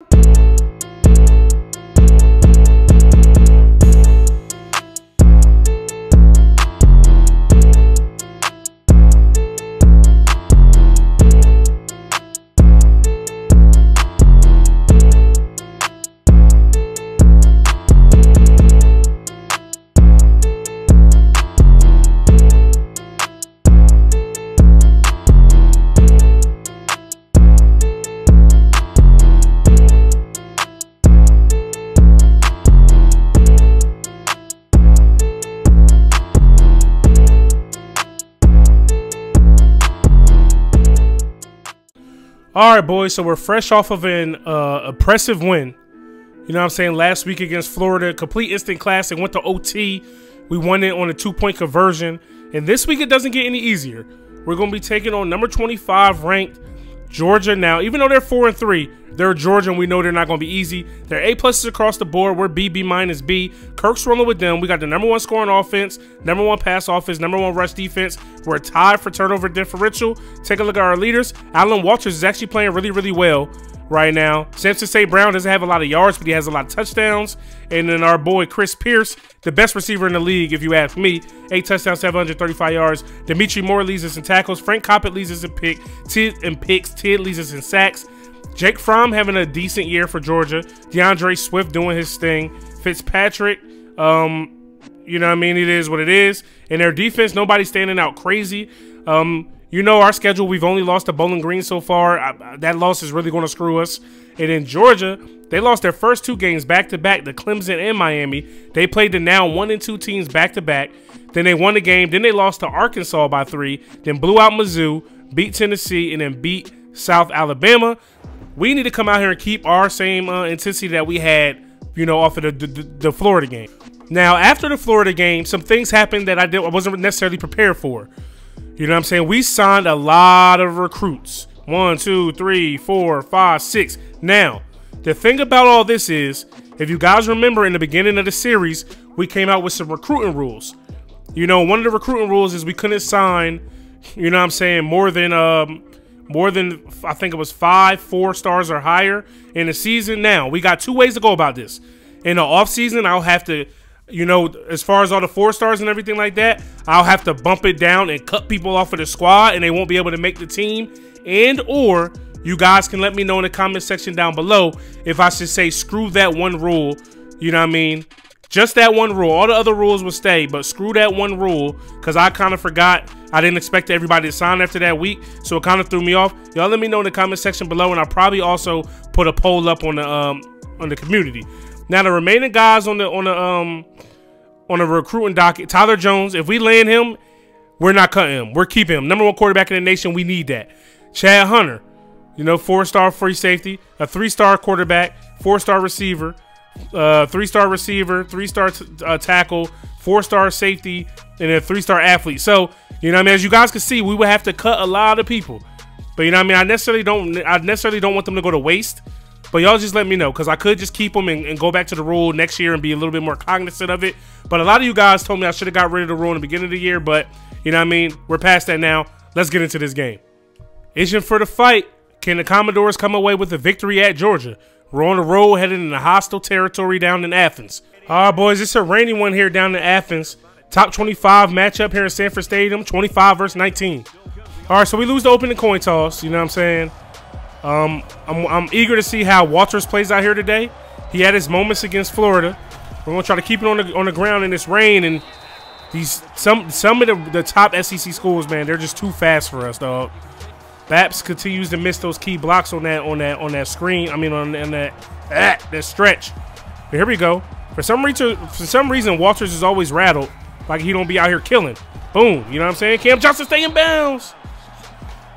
you All right, boys. So we're fresh off of an uh, oppressive win. You know what I'm saying? Last week against Florida, complete instant class. It went to OT. We won it on a two point conversion. And this week it doesn't get any easier. We're going to be taking on number 25 ranked Georgia now. Even though they're four and three, they're Georgia, and we know they're not going to be easy. They're A pluses across the board. We're B, B minus B. Kirk's rolling with them. We got the number one scoring offense, number one pass offense, number one rush defense. We're tied for turnover differential. Take a look at our leaders. Alan Walters is actually playing really, really well right now. Samson St. Brown doesn't have a lot of yards, but he has a lot of touchdowns. And then our boy Chris Pierce, the best receiver in the league, if you ask me, eight touchdowns, 735 yards. Dimitri Moore leads us in tackles. Frank Coppett leads us in pick, Tid and picks. Tid leads us in sacks. Jake Fromm having a decent year for Georgia. DeAndre Swift doing his thing. Fitzpatrick, um, you know what I mean? It is what it is. And their defense, nobody standing out crazy. Um, you know our schedule. We've only lost to Bowling Green so far. I, that loss is really going to screw us. And in Georgia, they lost their first two games back to back to Clemson and Miami. They played the now one and two teams back to back. Then they won the game. Then they lost to Arkansas by three. Then blew out Mizzou, beat Tennessee, and then beat South Alabama. We need to come out here and keep our same uh, intensity that we had, you know, off of the, the, the Florida game. Now, after the Florida game, some things happened that I, did, I wasn't necessarily prepared for. You know what I'm saying? We signed a lot of recruits. One, two, three, four, five, six. Now, the thing about all this is, if you guys remember in the beginning of the series, we came out with some recruiting rules. You know, one of the recruiting rules is we couldn't sign, you know what I'm saying, more than um more than I think it was five four stars or higher in a season. Now, we got two ways to go about this. In the off season, I'll have to you know, as far as all the four stars and everything like that, I'll have to bump it down and cut people off of the squad and they won't be able to make the team. And or you guys can let me know in the comment section down below if I should say screw that one rule. You know what I mean? Just that one rule. All the other rules will stay, but screw that one rule because I kind of forgot. I didn't expect everybody to sign after that week, so it kind of threw me off. Y'all let me know in the comment section below, and I'll probably also put a poll up on the um on the community. Now the remaining guys on the on the um on the recruiting docket, Tyler Jones, if we land him, we're not cutting him. We're keeping him. Number one quarterback in the nation. We need that. Chad Hunter, you know, four star free safety, a three star quarterback, four star receiver, uh, three star receiver, three star uh, tackle, four star safety, and a three star athlete. So, you know, I mean, as you guys can see, we would have to cut a lot of people. But you know, I mean, I necessarily don't, I necessarily don't want them to go to waste. But y'all just let me know because I could just keep them and, and, go back to the rule next year and be a little bit more cognizant of it. But a lot of you guys told me I should have got rid of the rule in the beginning of the year. But you know what I mean? We're past that now. Let's get into this game. Itching for the fight. Can the Commodores come away with a victory at Georgia? We're on the road heading into hostile territory down in Athens. All right, boys, it's a rainy one here down in Athens. Top 25 matchup here in Sanford Stadium, 25 versus 19. All right, so we lose the opening coin toss, you know what I'm saying? Um, I'm, I'm eager to see how Walters plays out here today. He had his moments against Florida. We're gonna try to keep it on the on the ground in this rain and these some some of the, the top SEC schools, man, they're just too fast for us, dog. Baps continues to miss those key blocks on that on that on that screen. I mean on, on that ah, that stretch. But here we go. For some reason, for some reason, Walters is always rattled, like he don't be out here killing. Boom. You know what I'm saying? Cam Johnson stay in bounds.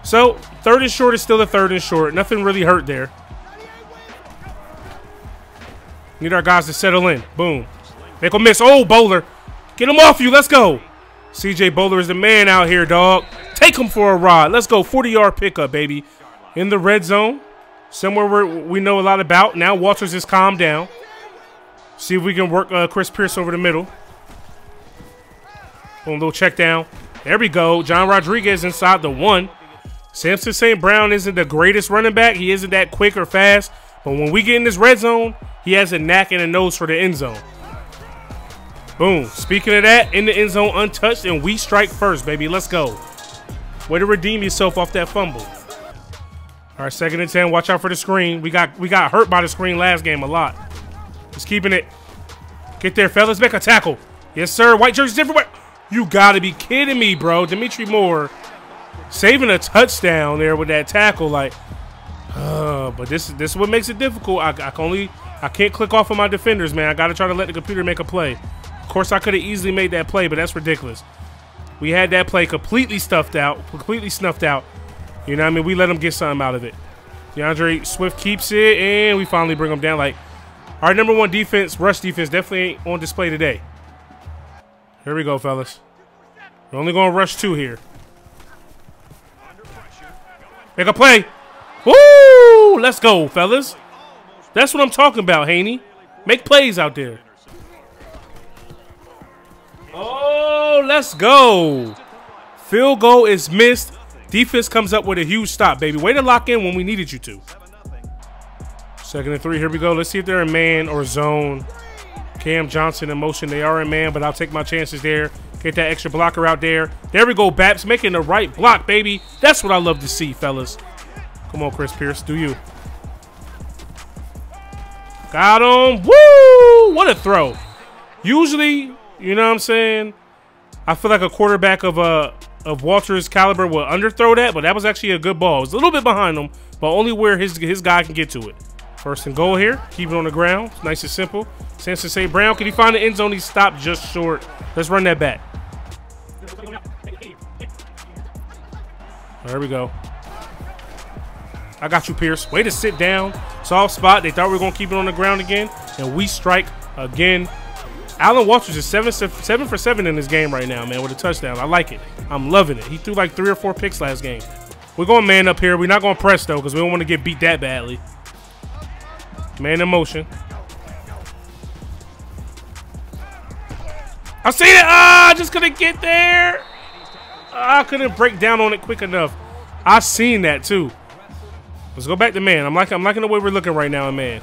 So, third and short is still the third and short. Nothing really hurt there. Need our guys to settle in. Boom. Make a miss. Oh, Bowler. Get him off you. Let's go. CJ Bowler is the man out here, dog. Take him for a ride. Let's go. 40-yard pickup, baby. In the red zone. Somewhere where we know a lot about. Now Walters is calmed down. See if we can work uh, Chris Pierce over the middle. Boom, little check down. There we go. John Rodriguez inside the one. Samson St. Brown isn't the greatest running back. He isn't that quick or fast, But when we get in this red zone, he has a knack and a nose for the end zone. Boom. Speaking of that, in the end zone, untouched, and we strike first, baby. Let's go. Way to redeem yourself off that fumble. All right, second and ten. Watch out for the screen. We got we got hurt by the screen last game a lot. Just keeping it. Get there, fellas. Make a tackle. Yes, sir. White jerseys everywhere. You got to be kidding me, bro. Dimitri Moore saving a touchdown there with that tackle. Like, uh, but this is this is what makes it difficult. I, I can only I can't click off of my defenders, man. I got to try to let the computer make a play. Of course, I could have easily made that play, but that's ridiculous. We had that play completely stuffed out, completely snuffed out. You know what I mean? We let them get something out of it. DeAndre Swift keeps it, and we finally bring them down. Like, our number one defense, rush defense, definitely ain't on display today. Here we go, fellas. We're only going to rush two here. Make a play. Woo! Let's go, fellas. That's what I'm talking about, Haney. Make plays out there. Oh, let's go. Field goal is missed. Defense comes up with a huge stop, baby. Way to lock in when we needed you to. Second and three. Here we go. Let's see if they're in man or zone. Cam Johnson in motion. They are in man, but I'll take my chances there. Get that extra blocker out there. There we go, Baps making the right block, baby. That's what I love to see, fellas. Come on, Chris Pierce. Do you. Got him. Woo! What a throw. Usually, you know what I'm saying? I feel like a quarterback of uh, of Walter's caliber will underthrow that, but that was actually a good ball. It was a little bit behind him, but only where his his guy can get to it. First and goal here. Keep it on the ground. Nice and simple. Samson St. Brown. Can he find the end zone? He stopped just short. Let's run that back. There we go. I got you, Pierce. Way to sit down. Soft spot. They thought we were going to keep it on the ground again, and we strike again. Alan Walters is seven, seven for seven in this game right now, man, with a touchdown. I like it. I'm loving it. He threw like three or four picks last game. We're going man up here. We're not going to press, though, because we don't want to get beat that badly. Man in motion. I seen it. Ah, I just couldn't get there. I couldn't break down on it quick enough. I seen that too. Let's go back to man. I'm like I'm liking the way we're looking right now in man.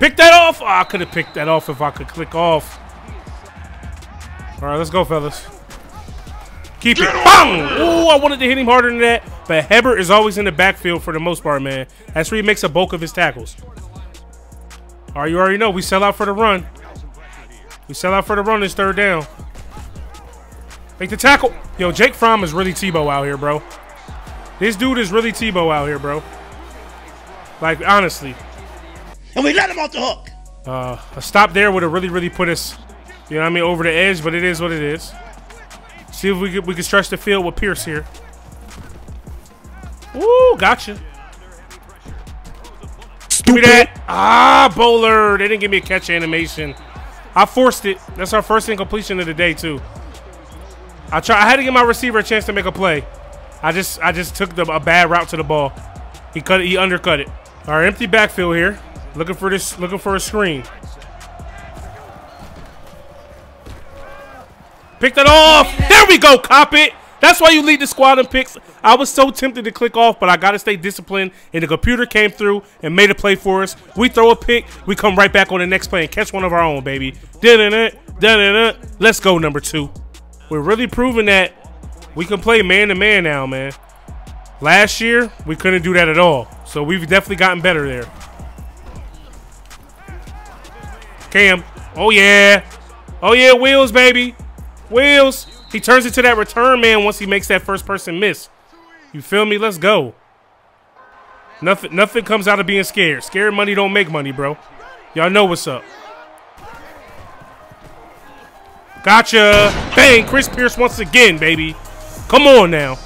Pick that off! Oh, I could have picked that off if I could click off. All right, let's go, fellas. Keep it. Bang! Ooh, I wanted to hit him harder than that. But Hebert is always in the backfield for the most part, man. That's where he makes a bulk of his tackles. All right, you already know. We sell out for the run. We sell out for the run this third down. Make the tackle. Yo, Jake Fromm is really Tebow out here, bro. This dude is really Tebow out here, bro. Like, honestly and we let him off the hook. Uh, a stop there would have really, really put us, you know what I mean, over the edge, but it is what it is. See if we could, we can stretch the field with Pierce here. Ooh, gotcha. Stupid. Give me that. Ah, bowler. They didn't give me a catch animation. I forced it. That's our first incompletion of the day, too. I try. I had to give my receiver a chance to make a play. I just I just took the, a bad route to the ball. He cut it. He undercut it. All right, empty backfield here. Looking for this, looking for a screen. Pick that off. There we go, Coppett. That's why you lead the squad in picks. I was so tempted to click off, but I got to stay disciplined. And the computer came through and made a play for us. We throw a pick. We come right back on the next play and catch one of our own, baby. Dun -dun -dun, Let's go, number two. We're really proving that we can play man-to-man -man now, man. Last year, we couldn't do that at all. So we've definitely gotten better there. Cam. Oh, yeah. Oh, yeah, Wheels, baby. Wheels. He turns into that return man once he makes that first person miss. You feel me? Let's go. Nothing, nothing comes out of being scared. Scared money don't make money, bro. Y'all know what's up. Gotcha. Bang. Chris Pierce once again, baby. Come on now.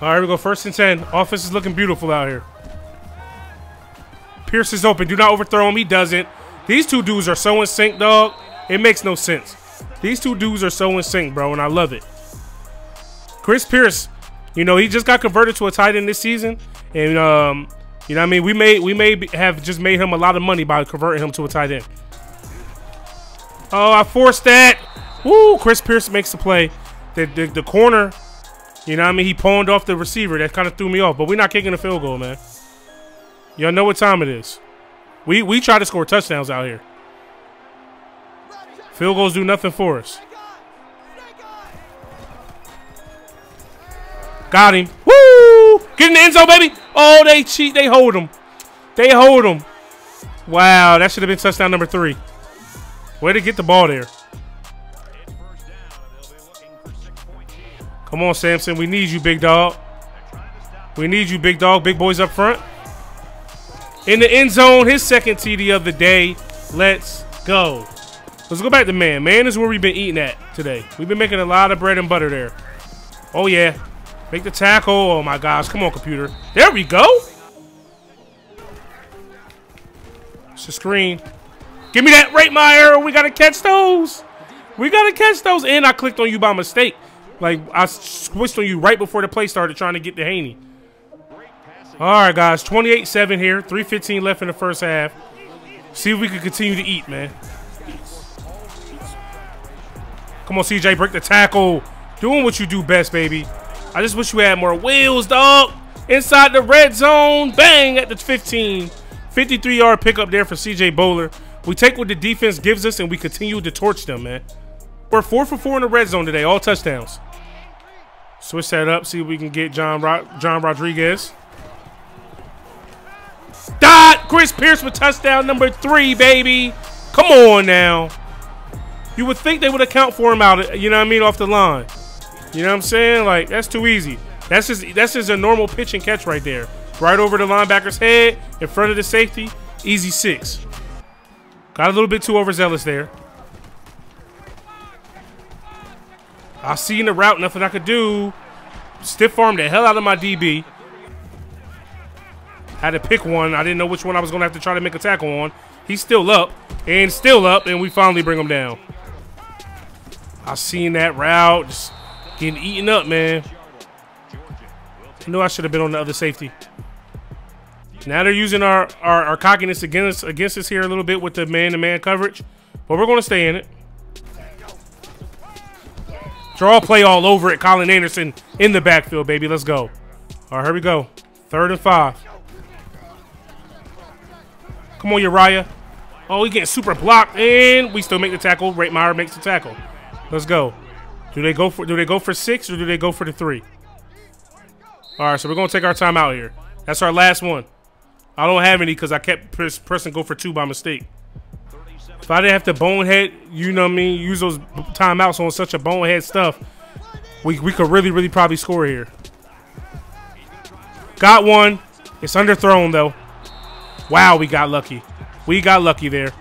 All right, we go first and 10. Offense is looking beautiful out here. Pierce is open. Do not overthrow him. He doesn't. These two dudes are so in sync, dog. It makes no sense. These two dudes are so in sync, bro, and I love it. Chris Pierce, you know, he just got converted to a tight end this season, and um, you know, what I mean, we may we may have just made him a lot of money by converting him to a tight end. Oh, I forced that. Woo! Chris Pierce makes the play. The, the, the corner You know what I mean? He pawned off the receiver. That kind of threw me off. But we're not kicking a field goal, man. Y'all know what time it is. We we try to score touchdowns out here. Field goals do nothing for us. Got him. Woo! Get in the end zone, baby. Oh, they cheat. They hold him. They hold him. Wow, that should have been touchdown number three. Way to get the ball there. Come on, Samson. We need you, big dog. We need you, big dog. Big boys up front. In the end zone, his second TD of the day. Let's go. Let's go back to man. Man is where we've been eating at today. We've been making a lot of bread and butter there. Oh, yeah. Make the tackle. Oh, my gosh. Come on, computer. There we go. It's a screen. Give me that my arrow. We got to catch those. We got to catch those. And I clicked on you by mistake. Like, I switched on you right before the play started trying to get to Haney. All right, guys. 28-7 here. 3.15 left in the first half. See if we can continue to eat, man. Come on, CJ, break the tackle. Doing what you do best, baby. I just wish you had more wheels, dog. Inside the red zone. Bang at the 15. 53-yard pickup there for CJ Bowler. We take what the defense gives us, and we continue to torch them, man. We're 4 for 4 in the red zone today. All touchdowns. Switch that up. See if we can get John, Ro John Rodriguez. Dot! Chris Pierce with touchdown number three, baby. Come on now. You would think they would account for him out, you know what I mean, off the line. You know what I'm saying? Like, that's too easy. That's just that's just a normal pitch and catch right there. Right over the linebacker's head, in front of the safety. Easy six. Got a little bit too overzealous there. I see in the route, nothing I could do. Stiff arm the hell out of my DB. Had to pick one. I didn't know which one I was going to have to try to make a tackle on. He's still up and still up, and we finally bring him down. I seen that route just getting eaten up, man. I knew I should have been on the other safety. Now they're using our, our, our cockiness against, against us here a little bit with the man-to-man -man coverage, but we're going to stay in it. Draw play all over it. Colin Anderson in the backfield, baby. Let's go. All right, here we go. Third and five. Come on, Uriah. Oh, he getting super blocked, and we still make the tackle. Ratemeyer makes the tackle. Let's go. Do they go for do they go for six or do they go for the three? All right, so we're gonna take our time out here. That's our last one. I don't have any because I kept press, pressing go for two by mistake. If I didn't have to bonehead, you know what I mean, use those timeouts on such a bonehead stuff, we, we could really, really probably score here. Got one. It's underthrown, though. Wow, we got lucky. We got lucky there.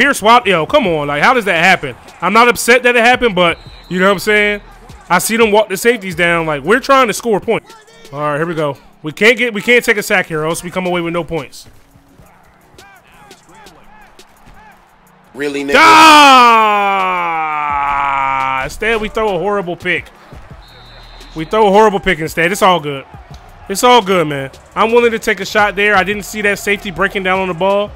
Pierce Watt, yo, come on. Like, how does that happen? I'm not upset that it happened, but you know what I'm saying? I see them walk the safeties down. Like, we're trying to score a point. All right, here we go. We can't get we can't take a sack here, or else we come away with no points. Really, nigga? Ah! Instead, we throw a horrible pick. We throw a horrible pick instead. It's all good. It's all good, man. I'm willing to take a shot there. I didn't see that safety breaking down on the ball.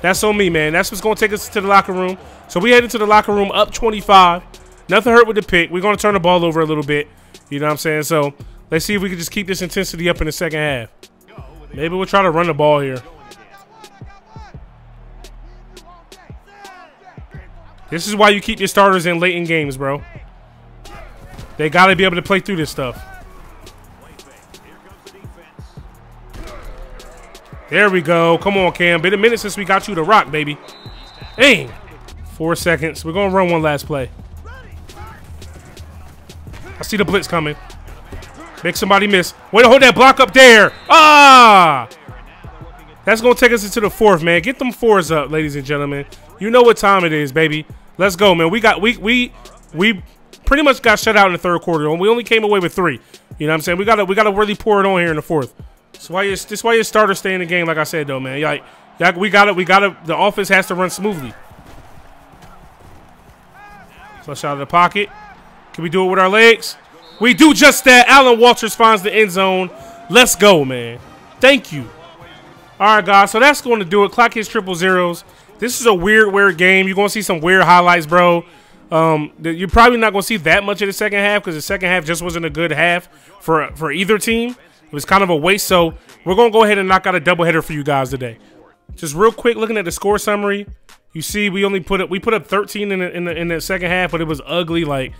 That's on me, man. That's what's going to take us to the locker room. So we head into the locker room up 25. Nothing hurt with the pick. We're going to turn the ball over a little bit. You know what I'm saying? So let's see if we can just keep this intensity up in the second half. Maybe we'll try to run the ball here. This is why you keep your starters in late in games, bro. They got to be able to play through this stuff. There we go. Come on, Cam. Been a minute since we got you to rock, baby. Dang. Four seconds. We're going to run one last play. I see the blitz coming. Make somebody miss. Way to hold that block up there. Ah! That's going to take us into the fourth, man. Get them fours up, ladies and gentlemen. You know what time it is, baby. Let's go, man. We got we we we pretty much got shut out in the third quarter, and we only came away with three. You know what I'm saying? We gotta we gotta really pour it on here in the fourth. That's why your this why your starters stay in the game, like I said though, man. Like, we got it, we got it. The offense has to run smoothly. Flush out of the pocket. Can we do it with our legs? We do just that. Alan Walters finds the end zone. Let's go, man. Thank you. All right, guys. So that's going to do it. Clock hits triple zeros. This is a weird, weird game. You're going to see some weird highlights, bro. Um, you're probably not going to see that much of the second half because the second half just wasn't a good half for for either team. It was kind of a waste. So we're going to go ahead and knock out a doubleheader for you guys today. Just real quick, looking at the score summary, you see we only put up we put up 13 in the, in the in the second half, but it was ugly. Like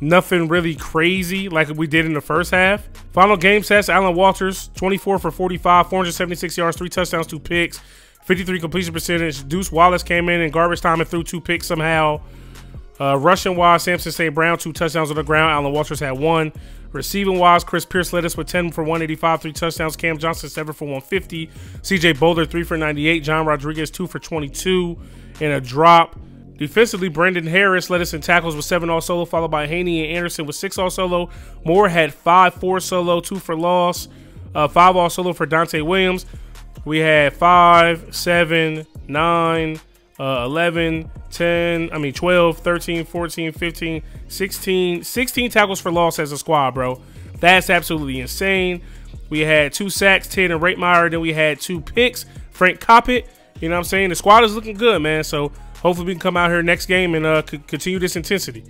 nothing really crazy like we did in the first half. Final game stats: Allen Walters, 24 for 45, 476 yards, three touchdowns, two picks, 53 completion percentage. Deuce Wallace came in in garbage time and threw two picks somehow. Uh, rushing wise, Samson St. Brown, two touchdowns on the ground. Allen Walters had one. Receiving wise, Chris Pierce led us with 10 for 185, three touchdowns. Cam Johnson, 7 for 150. CJ Bowler, 3 for 98. John Rodriguez, 2 for 22 and a drop. Defensively, Brandon Harris led us in tackles with 7 all solo, followed by Haney and Anderson with 6 all solo. Moore had 5 4 solo, 2 for loss, uh, 5 all solo for Dante Williams. We had 5, 7, 9, uh, 11, 10, I mean 12, 13, 14, 15, 16, 16 tackles for loss as a squad, bro. That's absolutely insane. We had two sacks, 10 and Ratemeyer. Then we had two picks, Frank Coppett. You know what I'm saying? The squad is looking good, man. So hopefully we can come out here next game and uh, continue this intensity.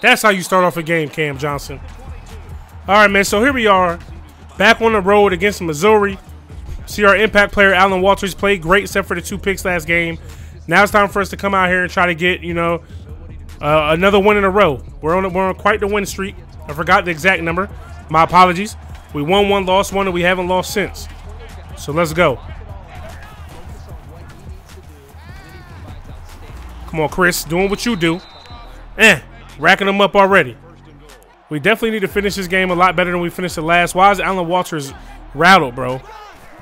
That's how you start off a game, Cam Johnson. All right, man. So here we are, back on the road against Missouri. See our impact player, Allen Walters, played great except for the two picks last game. Now it's time for us to come out here and try to get, you know, uh, another win in a row. We're on, we're on quite the win streak. I forgot the exact number. My apologies. We won one, lost one, and we haven't lost since. So let's go. Come on, Chris. Doing what you do. Eh racking them up already. We definitely need to finish this game a lot better than we finished the last. Why is Allen Walters rattled, bro?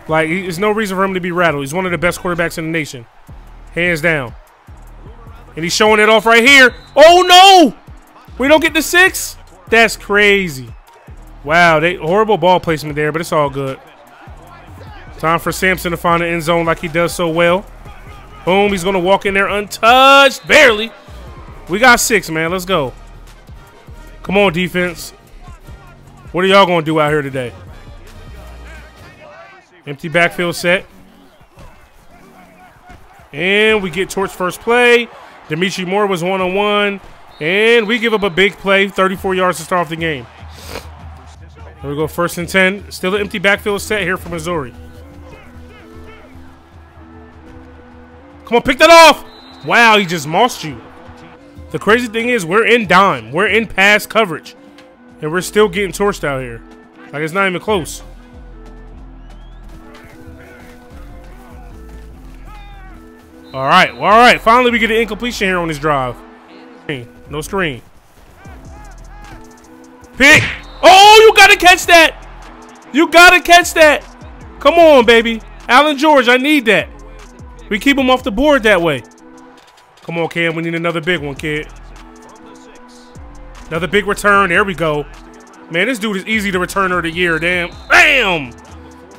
Like, there's no reason for him to be rattled. He's one of the best quarterbacks in the nation. Hands down. And he's showing it off right here. Oh, no! We don't get the six? That's crazy. Wow, they horrible ball placement there, but it's all good. Time for Samson to find the end zone like he does so well. Boom, he's going to walk in there untouched. Barely. We got six, man. Let's go. Come on, defense. What are y'all going to do out here today? Empty backfield set. And we get Torch first play. Dimitri Moore was one-on-one. And we give up a big play, 34 yards to start off the game. Here we go, first and 10. Still an empty backfield set here for Missouri. Come on, pick that off. Wow, he just mossed you. The crazy thing is, we're in dime. We're in pass coverage. And we're still getting torched out here. Like, it's not even close. All right. Well, all right. Finally, we get an incompletion here on this drive. No screen. Pick. Oh, you got to catch that. You got to catch that. Come on, baby. Allen George, I need that. We keep him off the board that way. Come on, Cam. We need another big one, kid. Another big return. There we go. Man, this dude is easy to returner of the year. Damn. Bam!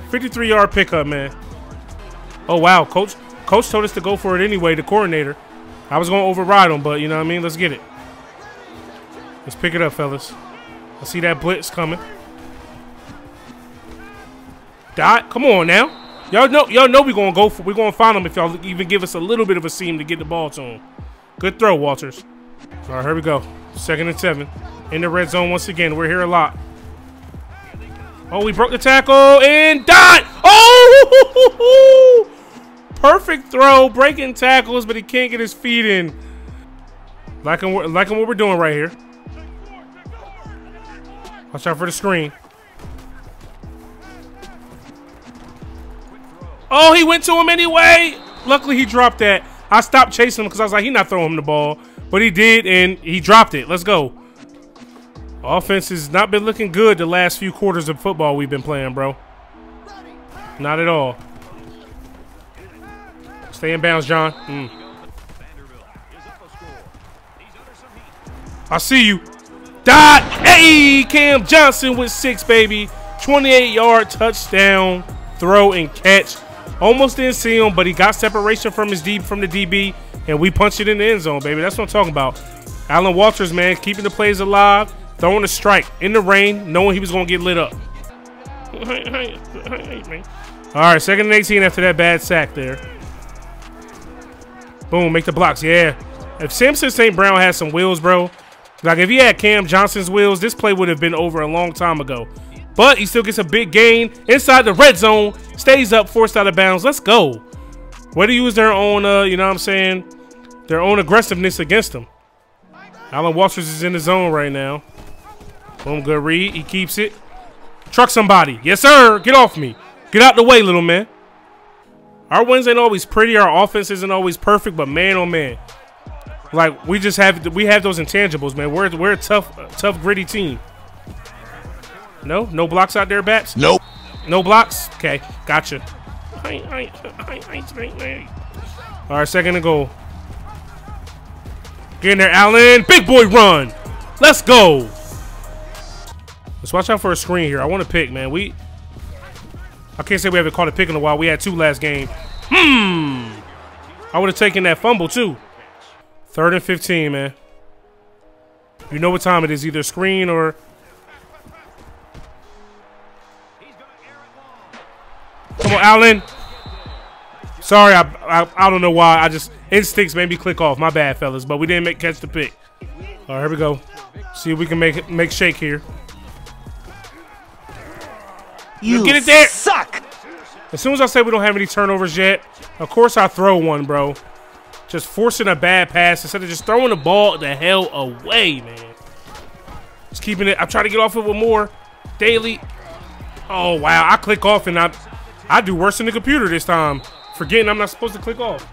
53-yard pickup, man. Oh, wow. Coach Coach told us to go for it anyway, the coordinator. I was going to override him, but you know what I mean? Let's get it. Let's pick it up, fellas. I see that blitz coming. Dot, come on now. Y'all know, y'all know we gonna go for, we gonna find him if y'all even give us a little bit of a seam to get the ball to him. Good throw, Walters. All right, here we go. Second and seven. In the red zone once again. We're here a lot. Oh, we broke the tackle and dot. Oh, perfect throw, breaking tackles, but he can't get his feet in. Liking, liking what we're doing right here. Watch out for the screen. Oh, he went to him anyway. Luckily, he dropped that. I stopped chasing him because I was like, he's not throwing him the ball. But he did, and he dropped it. Let's go. Offense has not been looking good the last few quarters of football we've been playing, bro. Not at all. Stay in bounds, John. Mm. I see you. Dot. Hey, Cam Johnson with six, baby. 28-yard touchdown throw and catch. Almost didn't see him, but he got separation from his deep from the DB, and we punched it in the end zone, baby. That's what I'm talking about. Alan Walters, man, keeping the plays alive, throwing a strike in the rain, knowing he was going to get lit up. All right, second and 18 after that bad sack there. Boom, make the blocks. Yeah. If Samson St. Brown had some wheels, bro, like if he had Cam Johnson's wheels, this play would have been over a long time ago. But he still gets a big gain inside the red zone, stays up, forced out of bounds. Let's go. Way to use their own, uh, you know what I'm saying, their own aggressiveness against him. Alan Walters is in the zone right now. Boom, good read. He keeps it. Truck somebody. Yes, sir. Get off me. Get out the way, little man. Our wins ain't always pretty. Our offense isn't always perfect, but man, oh man, like we just have we have those intangibles, man. We're we're a tough, tough, gritty team. No, no blocks out there, Baps. Nope. No blocks. Okay, gotcha. All right, second and goal. Get in there, Allen. Big boy run. Let's go. Let's watch out for a screen here. I want to pick, man. We I can't say we haven't caught a pick in a while. We had two last game. Hmm. I would have taken that fumble too. Third and 15, man. You know what time it is. Either screen or... Come on, Allen. Sorry, I, I, I don't know why. I just instincts made me click off. My bad, fellas. But we didn't make catch the pick. All right, here we go. See if we can make make shake here. You get it there. Suck. As soon as I say we don't have any turnovers yet, of course I throw one, bro. Just forcing a bad pass instead of just throwing the ball the hell away, man. Just keeping it. I'm trying to get off it with more. Daily. Oh wow, I click off and I I do worse than the computer this time. Forgetting I'm not supposed to click off.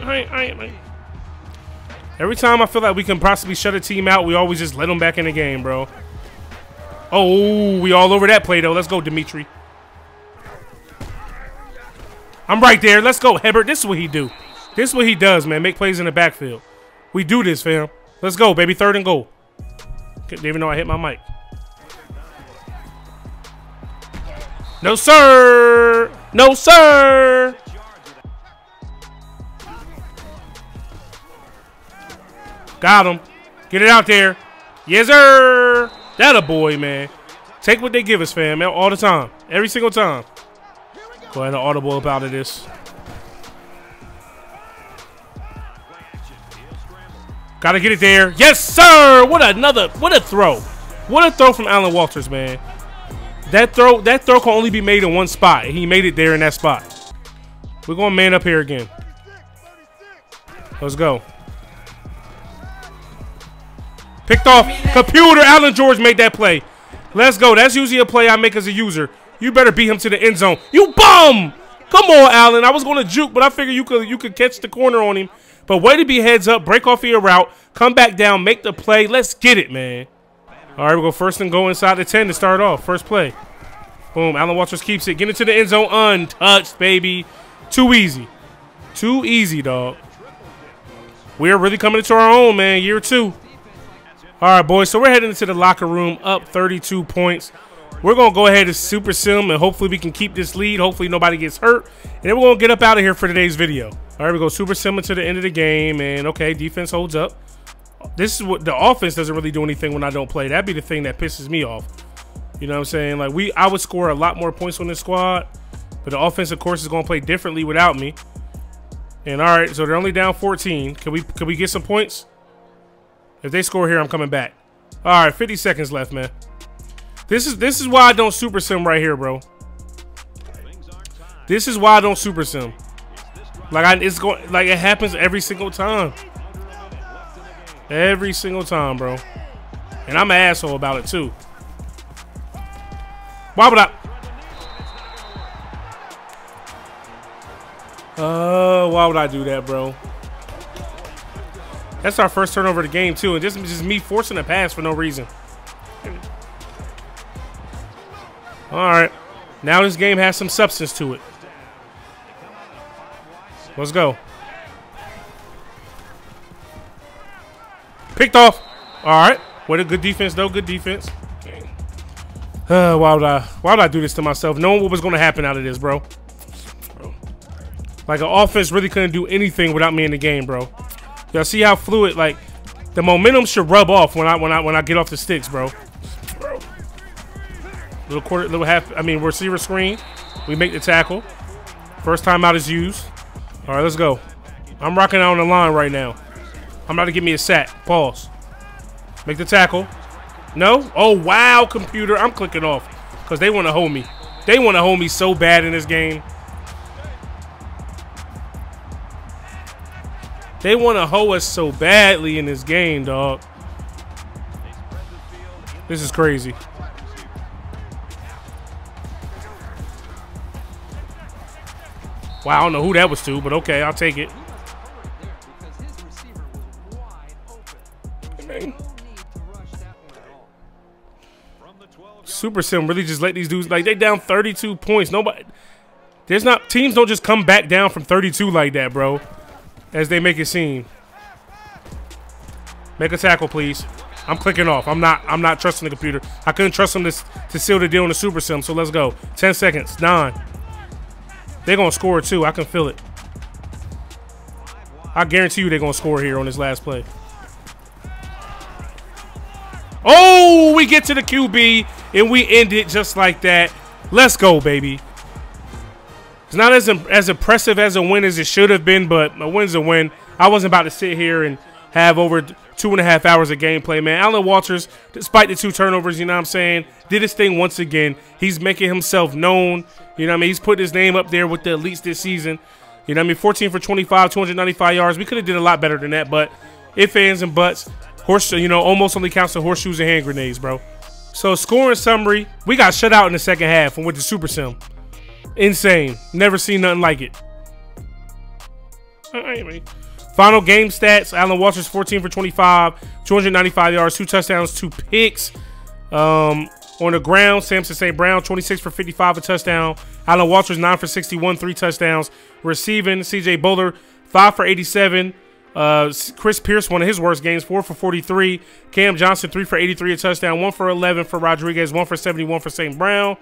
I, I, I. Every time I feel like we can possibly shut a team out, we always just let them back in the game, bro. Oh, we all over that play, though. Let's go, Dimitri. I'm right there. Let's go, Hebert. This is what he do. This is what he does, man. Make plays in the backfield. We do this, fam. Let's go, baby. Third and goal. Didn't even know I hit my mic. No, sir. No, sir. Got him. Get it out there. Yes, sir. That a boy, man. Take what they give us, fam, all the time. Every single time. Go ahead and audible up out of this. Gotta get it there. Yes, sir. What another, what a throw. What a throw from Alan Walters, man. That throw, that throw can only be made in one spot. He made it there in that spot. We're going man up here again. Let's go. Picked off. Computer. Alan George made that play. Let's go. That's usually a play I make as a user. You better beat him to the end zone. You bum! Come on, Allen. I was going to juke, but I figured you could you could catch the corner on him. But way to be heads up, break off your route, come back down, make the play. Let's get it, man. All right, we go first and go inside the 10 to start off. First play. Boom. Alan Walters keeps it. Get into the end zone untouched, baby. Too easy. Too easy, dog. We're really coming into our own, man. Year two. All right, boys. So we're heading into the locker room up 32 points. We're going to go ahead and super sim, and hopefully we can keep this lead. Hopefully nobody gets hurt. And then we're going to get up out of here for today's video. All right, we go super sim to the end of the game. And, okay, defense holds up. This is what the offense doesn't really do anything when I don't play. That'd be the thing that pisses me off. You know what I'm saying? Like, we, I would score a lot more points on this squad. But the offense, of course, is going to play differently without me. And, all right, so they're only down 14. Can we, can we get some points? If they score here, I'm coming back. All right, 50 seconds left, man. This is this is why I don't super sim right here, bro. This is why I don't super sim. Like I, it's going like it happens every single time. Every single time, bro. And I'm an asshole about it too. Why would I? Uh, why would I do that, bro? That's our first turnover of the game, too. And this is just me forcing a pass for no reason. All right. Now this game has some substance to it. Let's go. Picked off. All right. What a good defense, though. Good defense. Uh, why would I? Why would I do this to myself? Knowing what was going to happen out of this, bro. Like an offense really couldn't do anything without me in the game, bro. Y'all see how fluid? Like the momentum should rub off when I when I when I get off the sticks, bro. Little quarter, little half. I mean, receiver screen. We make the tackle. First time out is used. All right, let's go. I'm rocking out on the line right now. I'm about to give me a sack. Pause. Make the tackle. No? Oh, wow, computer. I'm clicking off because they want to hold me. They want to hold me so bad in this game. They want to hoe us so badly in this game, dog. This is crazy. Wow, I don't know who that was to, but okay, I'll take it. Super Sim really just let these dudes like they down 32 points. Nobody there's not teams don't just come back down from 32 like that, bro. As they make it seem. Make a tackle, please. I'm clicking off. I'm not I'm not trusting the computer. I couldn't trust them to, to seal the deal in the Super Sim, so let's go. 10 seconds. Nine. They're gonna score too. I can feel it. I guarantee you they're gonna score here on this last play. Oh, we get to the QB and we end it just like that. Let's go, baby. It's not as as impressive as a win as it should have been, but a win's a win. I wasn't about to sit here and have over two and a half hours of gameplay, man. Alan Walters, despite the two turnovers, you know what I'm saying, did his thing once again. He's making himself known. You know what I mean? He's put his name up there with the elites this season. You know what I mean? 14 for 25, 295 yards. We could have did a lot better than that, but if fans and buts, horse, you know, almost only counts the horseshoes and hand grenades, bro. So scoring summary, we got shut out in the second half and with the Super Sim. Insane. Never seen nothing like it. Final game stats: Alan Walters 14 for 25, 295 yards, two touchdowns, two picks. Um, on the ground, Samson St. Brown 26 for 55, a touchdown. Alan Walters 9 for 61, three touchdowns. Receiving, CJ Bowler 5 for 87. Uh, Chris Pierce, one of his worst games, 4 for 43. Cam Johnson 3 for 83, a touchdown. 1 for 11 for Rodriguez, 1 for 71 for St. Brown.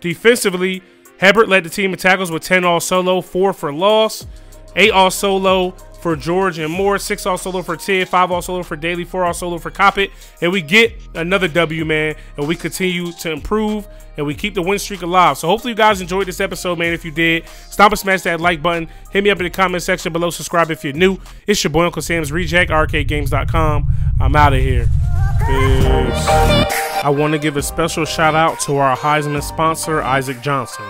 Defensively, Hebert led the team in tackles with 10 all solo, 4 for loss, 8 all solo, for George and Moore, six all solo for Ted, five all solo for Daly, four all solo for Coppet, and we get another W, man, and we continue to improve and we keep the win streak alive. So hopefully you guys enjoyed this episode, man. If you did, stop and smash that like button. Hit me up in the comment section below. Subscribe if you're new. It's your boy Uncle Sam's Reject, arcadegames.com. I'm out of here. Peace. I want to give a special shout out to our Heisman sponsor, Isaac Johnson.